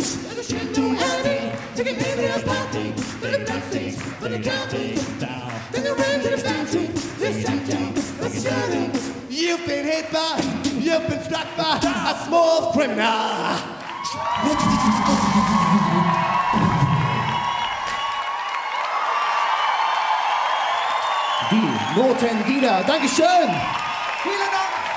distracting, and the shadow alley. Taking me to a party, but the stains on the county. Then you ran to the bathroom, this time down, let's. You've been hit by, you've been struck by a smooth criminal. Die Noten wieder. Dankeschön. Vielen Dank.